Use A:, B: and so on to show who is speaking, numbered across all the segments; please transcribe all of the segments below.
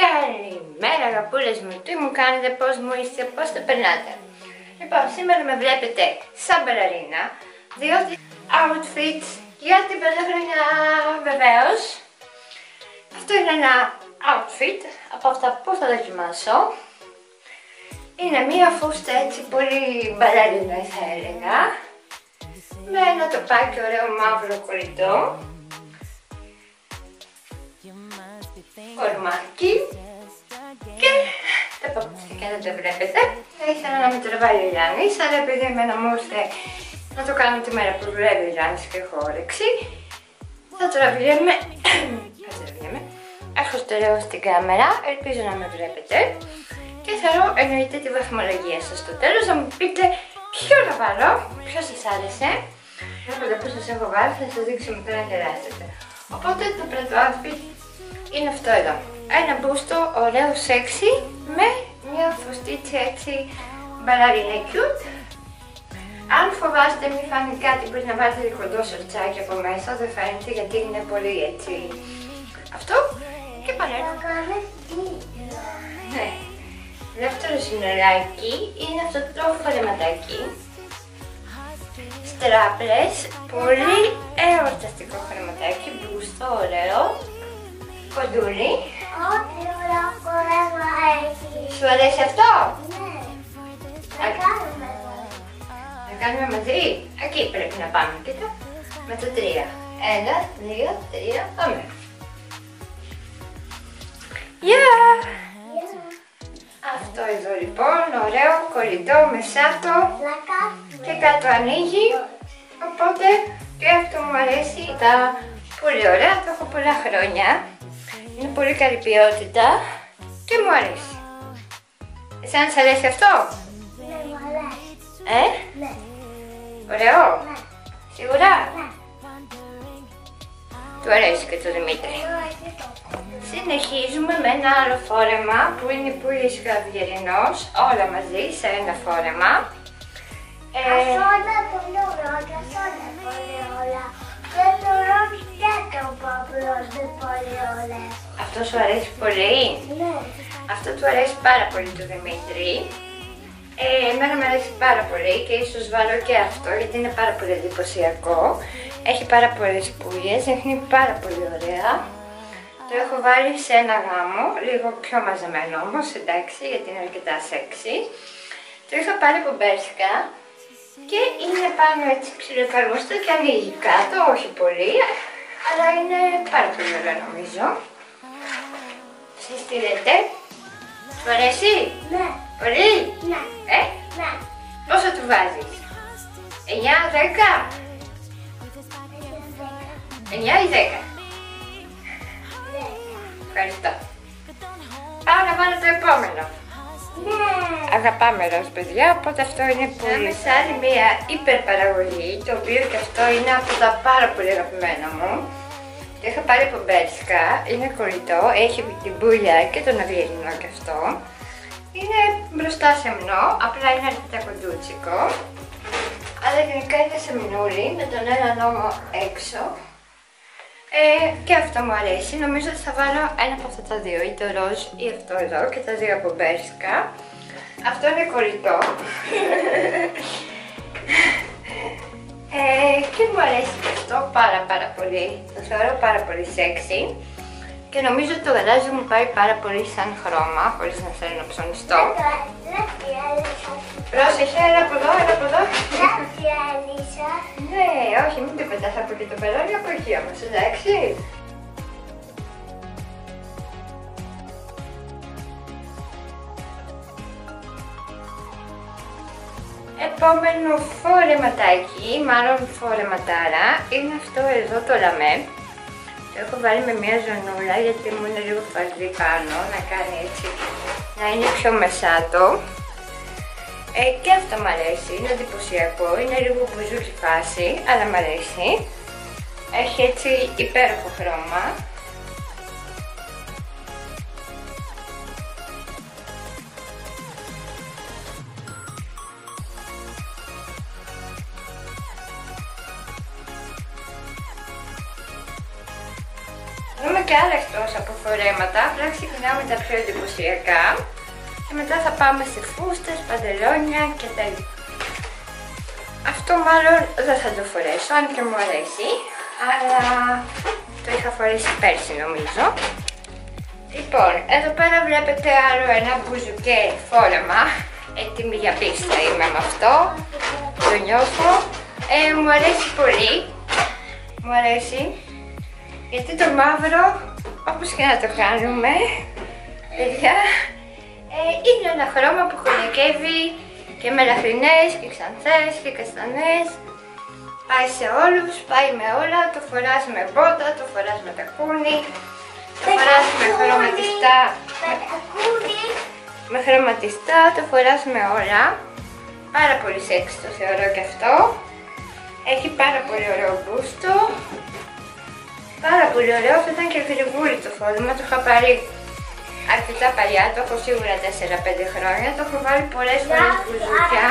A: Καλημέρα αγαπούλες μου, τι μου κάνετε, πώς μου είστε, πώς το περνάτε. Λοιπόν, σήμερα με βλέπετε σαν μπαλαρίνα, διότι outfits για την πρωτοχρονιά βεβαίως. Αυτό είναι ένα outfit από αυτά που θα δοκιμάσω. Είναι μία φούστα έτσι πολύ μπαλαρίνα θα έλεγα. Με ένα τοπάκι ωραίο μαύρο κολλητό. Κορμάκι και τα παπούτσια δεν τα βλέπετε. Θα ήθελα να με τραβάει ο Γιάννης, αλλά επειδή εμένα μου ήρθε να το κάνω τη μέρα που δουλεύει ο Γιάννης και έχω όρεξη, θα τραβιέμαι, θα τραβιέμαι, έχω στερεό στην κάμερα, ελπίζω να με βλέπετε και θέλω εννοείται τη βαθμολογία σας στο τέλος, να μου πείτε ποιο να βάλω, ποιο σας άρεσε. Βλέπετε που σας έχω βάλει, θα σας δείξω μετά να γελάσετε. Οπότε το πρώτο outfit είναι αυτό εδώ. Ένα μπούστο ωραίο σεξι με μια φωστίτσα έτσι μπαλαρίνα cute. Αν φοβάστε μη φάνει κάτι μπορεί να βάλετε κοντό σορτσάκι από μέσα, δεν φαίνεται γιατί είναι πολύ έτσι αυτό και πανέλα. Ναι. Δεύτερο συνολάκι είναι αυτό το φορεματάκι. Στράπλες, πολύ εορταστικό χρηματάκι, μπούστο, ωραίο. Κοντούλι.
B: Ό,τι ωραίο έχει.
A: Σου αρέσει αυτό;
B: Ναι.
A: Θα
B: κάνουμε.
A: Να κάνουμε μαζί. Εκεί πρέπει να πάμε. Κοίτα. Με το τρία. Ένα, δύο, τρία, πάμε. Γεια! Αυτό εδώ λοιπόν, ωραίο, κολλητό, μεσάτο και κάτω ανοίγει. Οπότε και αυτό μου αρέσει. Τα πολύ ωραία, το έχω πολλά χρόνια. Είναι πολύ καλή ποιότητα και μου αρέσει. Εσένα σ' αρέσει αυτό;
B: Ναι, μου αρέσει.
A: Ε;
B: Ναι.
A: Ωραίο;
B: Ναι.
A: Σίγουρα;
B: Ναι.
A: Του αρέσει και το Δημήτρη.
B: Εγώ έτσι το κόβω.
A: Συνεχίζουμε με ένα άλλο φόρεμα που είναι πολύ γαυγερινός, όλα μαζί σε ένα φόρεμα. Ε,
B: Αυτό είναι πολύ ωραίο και αυτό είναι πολύ ωραία. Και το ροζ και το παπλό είναι πολύ ωραία.
A: αυτός σου αρέσει πολύ;
B: Ναι.
A: Αυτό του αρέσει πάρα πολύ του Δημήτρη. Ε, εμένα μου αρέσει πάρα πολύ και ίσως βάλω και αυτό γιατί είναι πάρα πολύ εντυπωσιακό. Έχει πάρα πολλές πουλιές, δείχνει πάρα πολύ ωραία. Το έχω βάλει σε ένα γάμο, λίγο πιο μαζεμένο όμως, εντάξει, γιατί είναι αρκετά σεξy. Το είχα πάρει από Μπέρσκα και είναι πάνω έτσι ψιλοκαρμοστό και ανοίγει κάτω, όχι πολύ, αλλά είναι πάρα πολύ ωραίο νομίζω. Συστήνεται. Σου αρέσει;
B: Ναι.
A: Πολύ;
B: Ναι.
A: Ε;
B: Ναι.
A: Πόσο του βάζεις; 9, 10? 9 ή 10? Ευχαριστώ. Πάω να βάλω το επόμενο.
B: Ναι.
A: Αγαπάμε ροζ παιδιά, οπότε αυτό είναι πολύ. σε άλλη μια υπερπαραγωγή, το οποίο και αυτό είναι από τα πάρα πολύ αγαπημένα μου. Το είχα πάρει από Μπέρσκα, είναι κολλητό, έχει την πουλιά και τον αυγερινό και αυτό. Είναι μπροστά σεμνό, απλά είναι αρκετά κοντούτσικο. Αλλά γενικά είναι σεμνούλι με τον ένα νόμο έξω. Ε, και αυτό μου αρέσει. Νομίζω ότι θα βάλω ένα από αυτά τα δύο, ή το ροζ ή αυτό εδώ και τα δύο από Μπέρσκα. Αυτό είναι κολλητό. ε, και μου αρέσει και αυτό πάρα πάρα πολύ. Το θεωρώ πάρα πολύ sexy. Και νομίζω ότι το γαλάζι μου πάει πάρα πολύ σαν χρώμα, χωρίς να θέλω να ψωνιστώ.
B: Λάθη έλυσα.
A: Πρόσεχε, έλα από
B: έλυσα.
A: Ναι, όχι, μην το πετάς από εκεί το πελόνι, από εκεί όμως, εντάξει. Επόμενο φόρεματάκι, μάλλον φορεματάρα, είναι αυτό εδώ το λαμέ. Το έχω βάλει με μια ζωνούλα γιατί μου είναι λίγο φαλτή πάνω, να κάνει έτσι, να είναι πιο μεσάτο. Ε, και αυτό μου αρέσει, είναι εντυπωσιακό, είναι λίγο μπουζούκι φάση, αλλά μου αρέσει. Έχει έτσι υπέροχο χρώμα. δούμε και άλλα εκτός από φορέματα, απλά ξεκινάμε τα πιο εντυπωσιακά και μετά θα πάμε σε φούστες, παντελόνια και τα λοιπά. Αυτό μάλλον δεν θα το φορέσω, αν και μου αρέσει, αλλά το είχα φορέσει πέρσι νομίζω. Λοιπόν, εδώ πέρα βλέπετε άλλο ένα μπουζουκέ φόρεμα, έτοιμη για πίστα είμαι με αυτό, το νιώθω. Ε, μου αρέσει πολύ, μου αρέσει, γιατί το μαύρο, όπως και να το κάνουμε, παιδιά, ε, είναι ένα χρώμα που χωρικεύει και μελαχρινές και ξανθές και καστανές. Πάει σε όλους, πάει με όλα, το φοράς με μπότα, το φοράς με τακούνι, το φοράς με χρωματιστά, με χρωματιστά, το φοράς με όλα. Πάρα πολύ σεξ το θεωρώ και αυτό. Έχει πάρα πολύ ωραίο μπούστο. Πάρα πολύ ωραίο, θα ήταν και γρηγούρι το φόρμα, το είχα πάρει αρκετά παλιά, το έχω σίγουρα 4-5 χρόνια, το έχω βάλει πολλές φορές μπουζούκια.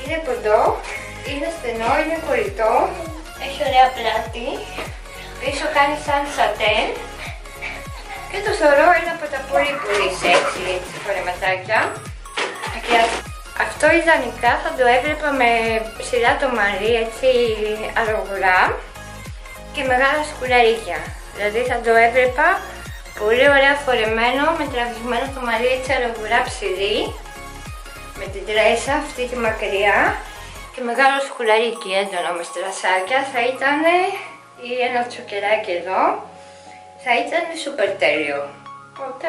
A: Είναι κοντό, είναι στενό, είναι κολλητό, έχει ωραία πλάτη, πίσω κάνει σαν σατέν και το θεωρώ είναι από τα πολύ πολύ sexy έτσι φορεματάκια. Και αυτό ιδανικά θα το έβλεπα με σειρά το μαλλί έτσι αργουρά και μεγάλα σκουλαρίκια. Δηλαδή θα το έβλεπα Πολύ ωραία φορεμένο, με τραβηγμένο το μαλλί έτσι αργουρά ψηλή. Με την τρέσα αυτή τη μακριά και μεγάλο σκουλαρίκι έντονο με στρασάκια θα ήταν ή ένα τσοκεράκι εδώ θα ήταν σούπερ τέλειο. Οπότε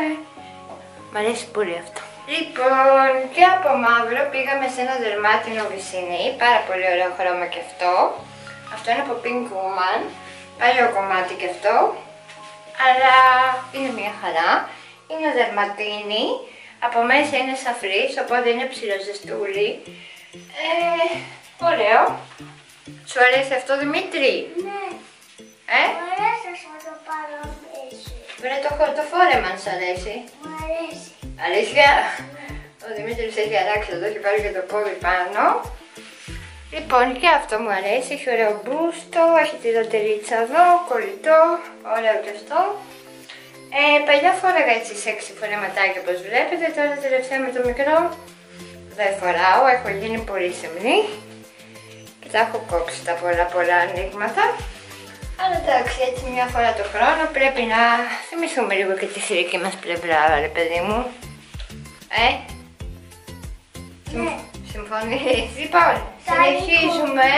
A: μ' αρέσει πολύ αυτό. Λοιπόν, και από μαύρο πήγαμε σε ένα δερμάτινο βυσινί, πάρα πολύ ωραίο χρώμα και αυτό. Αυτό είναι από Pink Woman, παλιό κομμάτι και αυτό αλλά είναι μια χαρά. Είναι δερματίνη, από μέσα είναι σαφρής, οπότε είναι ψιλοζεστούλη. Ε, ωραίο. Σου αρέσει αυτό Δημήτρη;
B: Ναι.
A: Ε;
B: Μου αρέσει αυτό το πάρω μέσα.
A: Βρε το, το φόρεμα αν σου αρέσει.
B: Μου αρέσει.
A: Αλήθεια; Ο Δημήτρης έχει αλλάξει εδώ και βάλει και το πόδι πάνω. Λοιπόν και αυτό μου αρέσει, έχει ωραίο μπούστο, έχει τη δοντερίτσα εδώ, κολλητό, ωραίο και αυτό. Ε, παλιά φόραγα έτσι σεξι φορεματάκια όπως βλέπετε, τώρα τελευταία με το μικρό δεν φοράω, έχω γίνει πολύ σεμνή και τα έχω κόψει τα πολλά πολλά ανοίγματα. Αλλά εντάξει, έτσι μια φορά το χρόνο πρέπει να θυμηθούμε λίγο και τη θηρική μας πλευρά, ρε παιδί μου. Ε,
B: Ναι.
A: συμφωνείς. Λοιπόν, συνεχίζουμε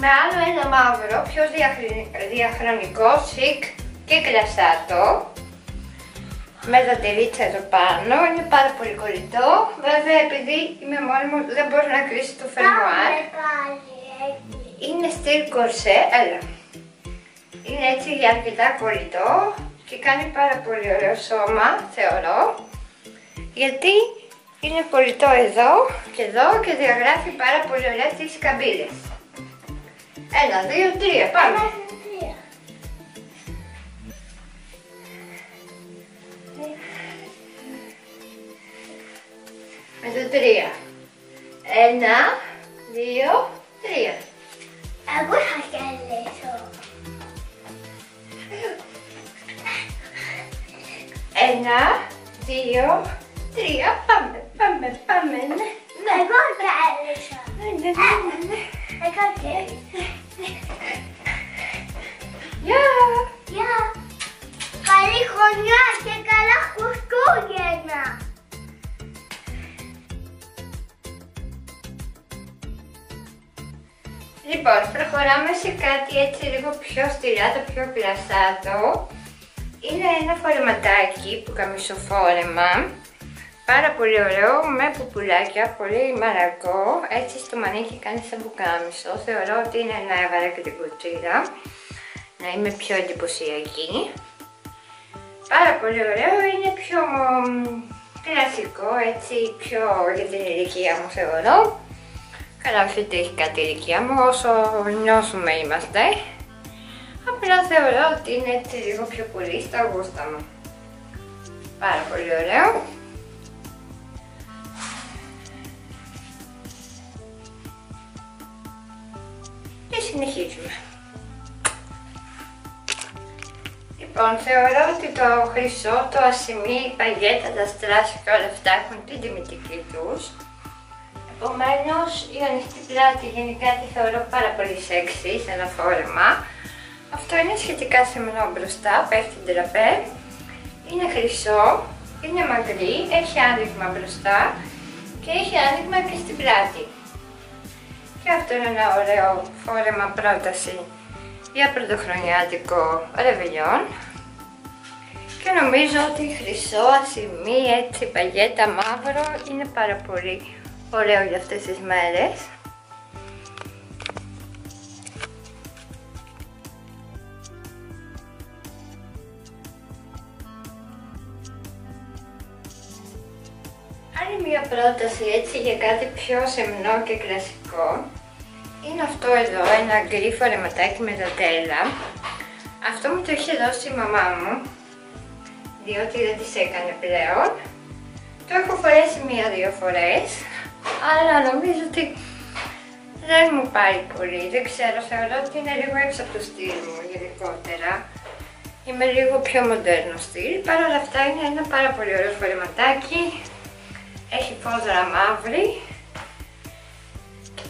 A: με άλλο ένα μαύρο, πιο διαχρη- διαχρονικό, σικ και κλασάτο. Με δαντερίτσα εδώ πάνω, είναι πάρα πολύ κολλητό. Βέβαια, επειδή είμαι μόνη μου, δεν μπορεί να κρίσει το φερμουάρ.
B: Πάμε πάλι εκεί.
A: Είναι στυλ κορσέ, έλα. Είναι έτσι για αρκετά κολλητό και κάνει πάρα πολύ ωραίο σώμα, θεωρώ. Γιατί είναι κολλητό εδώ και εδώ και διαγράφει πάρα πολύ ωραία τις καμπύλες. Ένα, δύο, τρία, πάμε.
B: Είμαστε τρία.
A: Με το τρία. Ένα, δύο, τρία.
B: Εγώ θα κερδίσω.
A: Ένα, δύο, τρία. Πάμε, πάμε, πάμε. Ναι, ναι.
B: Εγώ κέρδισα.
A: Ναι, ναι, ναι, ναι.
B: Εγώ κέρδισα.
A: Γεια!
B: Γεια. Καλή χρονιά και καλά Χριστούγεννα.
A: Λοιπόν, προχωράμε σε κάτι έτσι λίγο πιο στυλάτο, πιο πλασάτο. Είναι ένα φορεματάκι που καμισοφόρεμα. Πάρα πολύ ωραίο, με πουπουλάκια, πολύ μαρακό. Έτσι στο μανίκι κάνεις σαν πουκάμισο. Θεωρώ ότι είναι να έβαλα και την κουτσίδα. Να είμαι πιο εντυπωσιακή. Πάρα πολύ ωραίο, είναι πιο μ, κλασικό, έτσι πιο για την ηλικία μου θεωρώ. Καλά, όχι ότι έχει κάτι ηλικία μου, όσο νιώσουμε είμαστε. Απλά θεωρώ ότι είναι έτσι λίγο πιο πολύ στα γούστα μου. Πάρα πολύ ωραίο. Συνεχίζουμε. Λοιπόν, θεωρώ ότι το χρυσό, το ασημί, η παγέτα, τα στράση και όλα αυτά έχουν την τιμητική τους. Επομένως, η ανοιχτή πλάτη γενικά τη θεωρώ πάρα πολύ σεξy σε ένα φόρεμα. Αυτό είναι σχετικά σεμνό μπροστά, πέφτει την τραπέ. Είναι χρυσό, είναι μακρύ, έχει άνοιγμα μπροστά και έχει άνοιγμα και στην πλάτη. Και αυτό είναι ένα ωραίο φόρεμα πρόταση για πρωτοχρονιάτικο ρεβελιόν. Και νομίζω ότι χρυσό, ασημή, έτσι, παγέτα, μαύρο είναι πάρα πολύ ωραίο για αυτές τις μέρες. Άλλη μια πρόταση έτσι για κάτι πιο σεμνό και κλασικό είναι αυτό εδώ, ένα γκρι φορεματάκι με δαντέλα. Αυτό μου το είχε δώσει η μαμά μου, διότι δεν τις έκανε πλέον. Το έχω φορέσει μία-δύο φορές, αλλά νομίζω ότι δεν μου πάει πολύ. Δεν ξέρω, θεωρώ ότι είναι λίγο έξω από το στυλ μου γενικότερα. Είμαι λίγο πιο μοντέρνο στυλ, παρ' όλα αυτά είναι ένα πάρα πολύ ωραίο φορεματάκι. Έχει πόδρα μαύρη.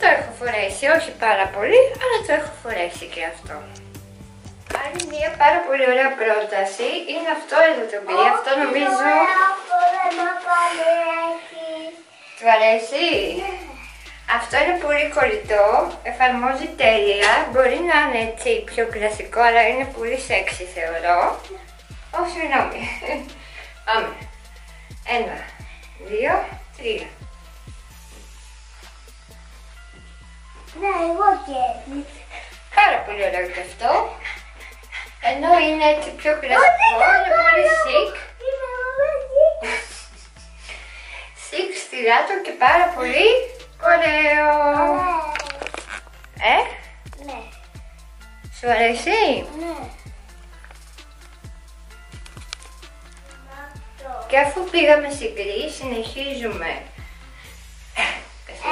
A: Και το έχω φορέσει, όχι πάρα πολύ, αλλά το έχω φορέσει και αυτό. Άλλη μια πάρα πολύ ωραία πρόταση είναι αυτό εδώ το μπει. Αυτό νομίζω... Του αρέσει; Αυτό είναι πολύ κολλητό, εφαρμόζει τέλεια, μπορεί να είναι έτσι πιο κλασικό, αλλά είναι πολύ σεξι θεωρώ. Όχι, συγγνώμη. Πάμε. Ένα, δύο, τρία.
B: Ναι, εγώ και
A: Πάρα πολύ ωραίο και αυτό. Ενώ είναι έτσι πιο κλασικό, είναι πολύ chic. Chic, στυλάτο και πάρα πολύ ωραίο. Ε,
B: Ναι,
A: σου αρέσει;
B: ναι.
A: Και αφού πήγαμε στην γκρι, συνεχίζουμε.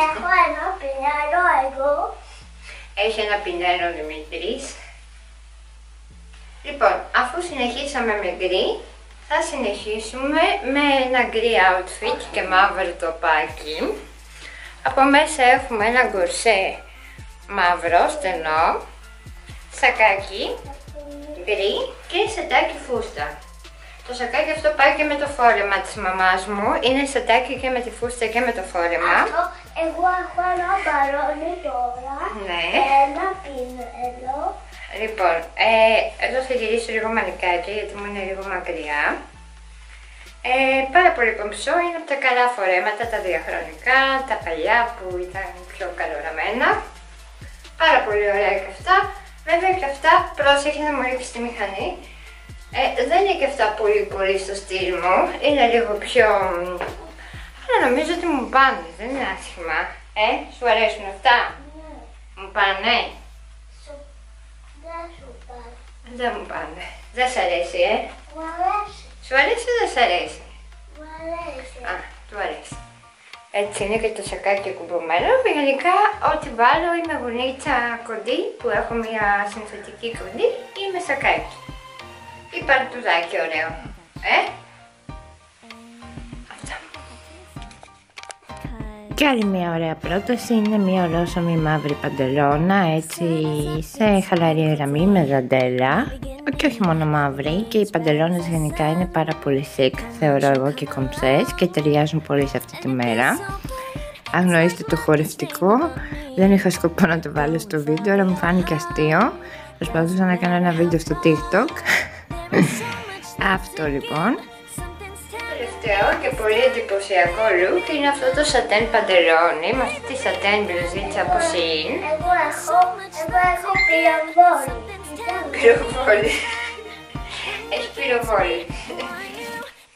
B: Έχω ένα πινέλο εγώ.
A: Έχεις ένα πινέλο Δημητρής. Λοιπόν, αφού συνεχίσαμε με γκρι, θα συνεχίσουμε με ένα γκρι outfit και μαύρο τοπάκι. Από μέσα έχουμε ένα κορσέ μαύρο, στενό, σακάκι, γκρι και σετάκι φούστα. Το σακάκι αυτό πάει και με το φόρεμα της μαμάς μου. Είναι σετάκι και με τη φούστα και με το φόρεμα.
B: Αυτό, εγώ έχω ένα μπαλόνι τώρα.
A: Ναι.
B: Ένα πινέλο.
A: Λοιπόν, ε, εδώ θα γυρίσω λίγο μανικάκι γιατί μου είναι λίγο μακριά. Ε, πάρα πολύ κομψό, είναι από τα καλά φορέματα, τα διαχρονικά, τα παλιά που ήταν πιο καλοραμένα. Πάρα πολύ ωραία και αυτά. Βέβαια και αυτά, πρόσεχε να μου ρίξεις τη μηχανή. Ε, δεν είναι και αυτά πολύ πολύ στο στυλ μου, είναι λίγο πιο... Αλλά νομίζω ότι μου πάνε, δεν είναι άσχημα. Ε, σου αρέσουν αυτά,
B: Ναι.
A: μου πάνε;
B: Σου, δεν σου πάρει.
A: Δεν μου πάνε. Δεν σ' αρέσει, ε;
B: Μου αρέσει.
A: Σου αρέσει ή δεν σ' αρέσει;
B: Μου αρέσει.
A: Α, του αρέσει. Έτσι είναι και το σακάκι κουμπωμένο. Γενικά, ό,τι βάλω ή με γουνίτσα κοντή, που έχω μια συνθετική κοντή, ή με σακάκι. Ή παρτούδάκι ωραίο. Ε; Αυτά. Και άλλη μια ωραία πρόταση είναι μια ολόσωμη μαύρη παντελώνα έτσι σε χαλαρή γραμμή με δαντέλα και όχι μόνο μαύρη και οι παντελώνες γενικά είναι πάρα πολύ chic θεωρώ εγώ και κομψές και ταιριάζουν πολύ σε αυτή τη μέρα Αγνοήστε το χορευτικό, δεν είχα σκοπό να το βάλω στο βίντεο αλλά μου φάνηκε αστείο Προσπαθούσα να κάνω ένα βίντεο στο TikTok Αυτό λοιπόν τελευταίο και πολύ εντυπωσιακό look είναι αυτό το σατέν παντελόνι με αυτή τη σατέν μπλουζίτσα από Shein.
B: Εγώ έχω, εγώ έχω πυροβόλι.
A: Πυροβόλι. Έχεις πυροβόλι.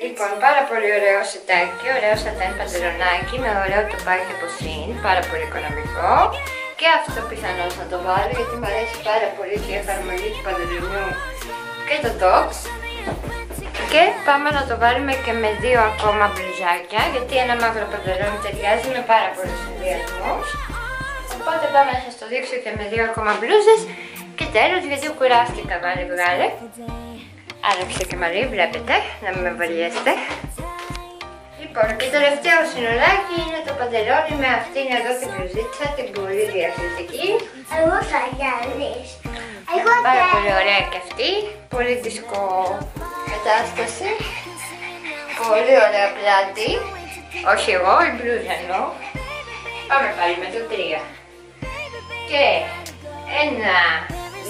A: Λοιπόν, πάρα πολύ ωραίο σετάκι, ωραίο σατέν παντελονάκι με ωραίο τοπάκι από Shein, πάρα πολύ οικονομικό. Και αυτό πιθανώς να το βάλω γιατί μου αρέσει πάρα πολύ και η εφαρμογή του παντελονιού και το top. Και πάμε να το βάλουμε και με δύο ακόμα μπλουζάκια γιατί ένα μαύρο παντελόνι ταιριάζει με πάρα πολλούς συνδυασμούς. Οπότε πάμε να σας το δείξω και με δύο ακόμα μπλούζες και τέλος γιατί κουράστηκα βάλε βγάλε. Άλλαξε και μαλλί, βλέπετε, να μην με βαριέστε. Λοιπόν, και το τελευταίο συνολάκι είναι το παντελόνι με αυτήν εδώ την μπλουζίτσα, την πολύ διακριτική.
B: Εγώ θα γυαλείς. Εγώ
A: Πάρα
B: θα...
A: πολύ ωραία και αυτή. Πολύ δισκό κατάσταση. Πολύ ωραία πλάτη. Όχι εγώ, η μπλούζα εννοώ. Πάμε πάλι με το τρία. Και ένα,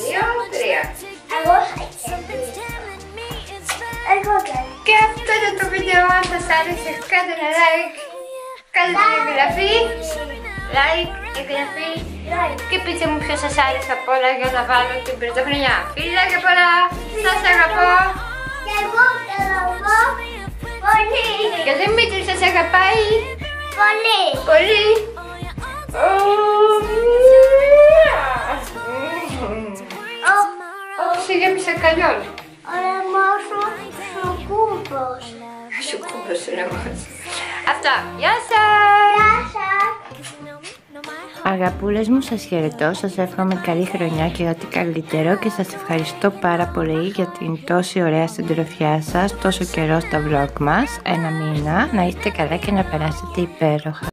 A: δύο, τρία.
B: Εγώ θα κερδίσω. Εγώ θα
A: Και αυτό ήταν το βίντεο. Αν σας άρεσε, κάντε ένα like. Κάντε την εγγραφή. Like, εγγραφή.
B: Like.
A: Και πείτε μου ποιος σας άρεσε από όλα για να βάλω την πρωτοχρονιά. Φιλάκια πολλά. Σας αγαπώ.
B: Και εγώ θέλω εγώ πολύ.
A: Και ο Δημήτρης σας αγαπάει.
B: Πολύ.
A: Πολύ.
B: Ο,
A: Όσο γέμισε καλλιόλ.
B: ο λαιμός σου σου κούμπος.
A: Σου κούμπωσε λαιμός. Αυτά. Γεια σας.
B: Γεια σας.
C: Αγαπούλες μου, σας χαιρετώ, σας εύχομαι καλή χρονιά και ό,τι καλύτερο και σας ευχαριστώ πάρα πολύ για την τόση ωραία συντροφιά σας, τόσο καιρό στο vlog μας, ένα μήνα, να είστε καλά και να περάσετε υπέροχα.